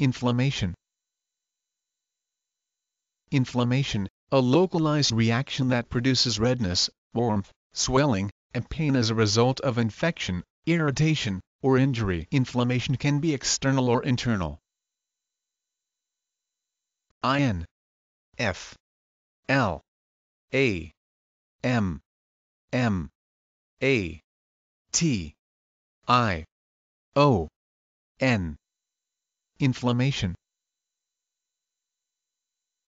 Inflammation Inflammation, a localized reaction that produces redness, warmth, swelling, and pain as a result of infection, irritation, or injury. Inflammation can be external or internal. IN F L A M M A T I O N Inflammation